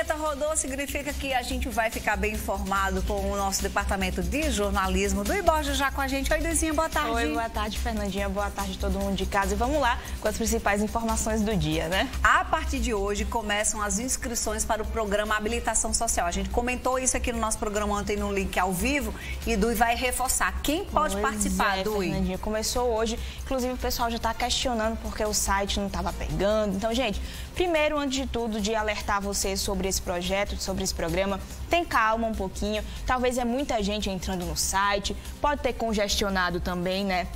vinheta rodou, significa que a gente vai ficar bem informado com o nosso departamento de jornalismo do Iborja já com a gente. Oi, Duizinha, boa tarde. Oi, boa tarde, Fernandinha. Boa tarde todo mundo de casa. E vamos lá com as principais informações do dia, né? A partir de hoje começam as inscrições para o programa Habilitação Social. A gente comentou isso aqui no nosso programa ontem no link ao vivo e Dui vai reforçar. Quem pode pois participar, é, Dui? Fernandinha, começou hoje. Inclusive, o pessoal já está questionando porque o site não estava pegando. Então, gente, primeiro, antes de tudo, de alertar vocês sobre esse projeto, sobre esse programa, tem calma um pouquinho. Talvez é muita gente entrando no site, pode ter congestionado também, né?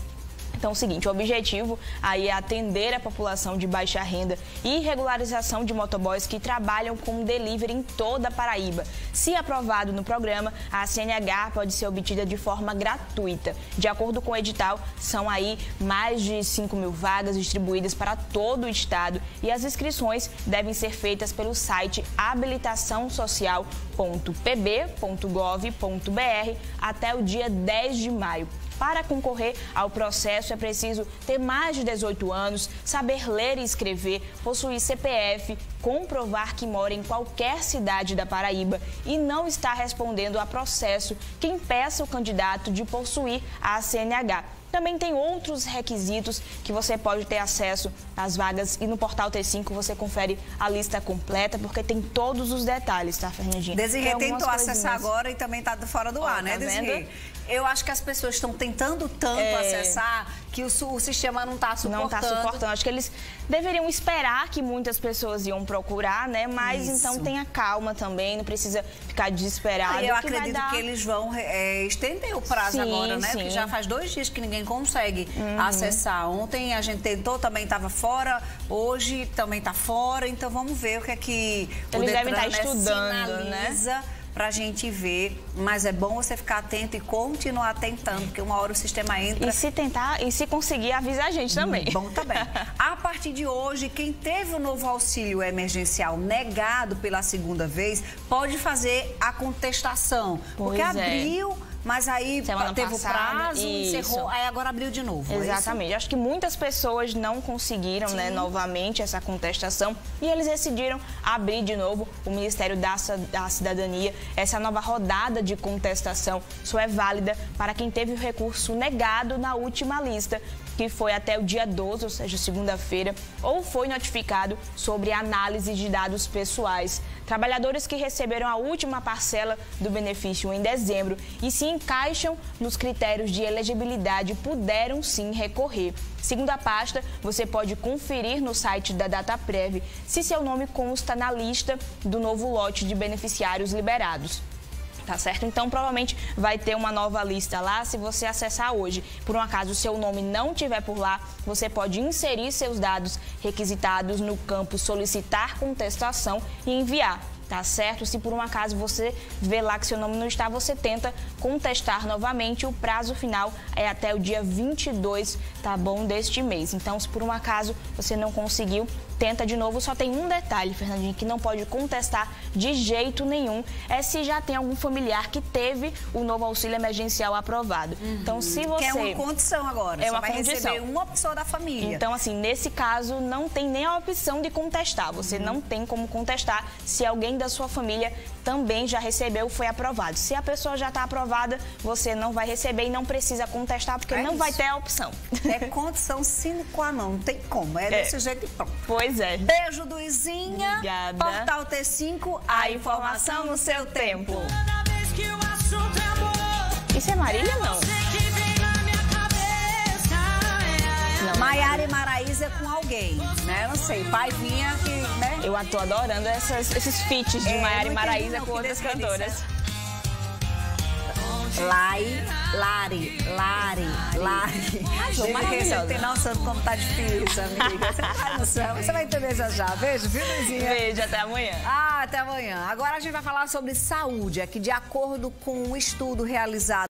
Então, é o seguinte, o objetivo aí é atender a população de baixa renda e regularização de motoboys que trabalham com delivery em toda a Paraíba. Se aprovado no programa, a CNH pode ser obtida de forma gratuita. De acordo com o edital, são aí mais de 5 mil vagas distribuídas para todo o estado e as inscrições devem ser feitas pelo site habilitaçãosocial.pb.gov.br até o dia 10 de maio. Para concorrer ao processo é preciso ter mais de 18 anos, saber ler e escrever, possuir CPF, comprovar que mora em qualquer cidade da Paraíba e não estar respondendo a processo que impeça o candidato de possuir a CNH. Também tem outros requisitos que você pode ter acesso às vagas e no portal T5 você confere a lista completa, porque tem todos os detalhes, tá, Fernandinha? Desirê tentou acessar agora e também tá fora do Ó, ar, né, tá Desirê? Eu acho que as pessoas estão tentando tanto é... acessar que o, o, sistema não está suportando. Não está suportando. Acho que eles deveriam esperar que muitas pessoas iam procurar, né? Mas Isso. então tenha calma também, não precisa ficar desesperado. Ah, eu que acredito dar... que eles vão é, estender o prazo sim, agora, né? Sim. Porque já faz dois dias que ninguém consegue uhum. acessar. Ontem a gente tentou, também estava fora, hoje também está fora, então vamos ver o que é que eles o devem estar né, estudando, né? Para a gente ver. Mas é bom você ficar atento e continuar tentando, porque uma hora o sistema entra. E se tentar, e se conseguir, avisa a gente também. Bom também. a partir de hoje, quem teve o novo auxílio emergencial negado pela segunda vez, pode fazer a contestação. Pois porque é. abriu mas aí Semana teve passada, o prazo, isso. encerrou, aí agora abriu de novo. É Exatamente. É Acho que muitas pessoas não conseguiram, né, novamente essa contestação e eles decidiram abrir de novo o Ministério da, da Cidadania. Essa nova rodada de contestação só é válida para quem teve o recurso negado na última lista que foi até o dia 12, ou seja, segunda-feira, ou foi notificado sobre análise de dados pessoais. Trabalhadores que receberam a última parcela do benefício em dezembro e se encaixam nos critérios de elegibilidade puderam sim recorrer. Segundo a pasta, você pode conferir no site da DataPrev se seu nome consta na lista do novo lote de beneficiários liberados. Tá certo? Então, provavelmente vai ter uma nova lista lá. Se você acessar hoje, por um acaso o seu nome não estiver por lá, você pode inserir seus dados requisitados no campo solicitar contestação e enviar tá certo? Se por um acaso você vê lá que seu nome não está, você tenta contestar novamente. O prazo final é até o dia 22, tá bom, deste mês. Então, se por um acaso você não conseguiu, tenta de novo. Só tem um detalhe, Fernandinho, que não pode contestar de jeito nenhum, é se já tem algum familiar que teve o novo auxílio emergencial aprovado. Uhum. Então, se você... Que é uma condição agora, é uma vai condição. receber uma pessoa da família. Então, assim, nesse caso, não tem nem a opção de contestar. Você uhum. não tem como contestar se alguém da sua família também já recebeu, foi aprovado. Se a pessoa já está aprovada, você não vai receber e não precisa contestar, porque é não isso. vai ter a opção. É condição sine qua non, não tem como. É, é. desse jeito e pronto. Pois é. Beijo, Duizinha. Obrigada. Portal T5, a, a informação no seu tempo. Isso é Marília, não? Maiara e Maraísa com alguém, né? Não sei, pai vinha que, né? Eu tô adorando essas, esses feats de é, Maiara e Maraísa com outras cantoras. Lai, Lari, Lari, Lari. Arrasou, maravilhosa. Você tem noção de como tá difícil, amiga. Você no céu, você vai entender já já. Beijo, viu, Luizinha? Beijo, até amanhã. Ah, até amanhã. Agora a gente vai falar sobre saúde. É que de acordo com um estudo realizado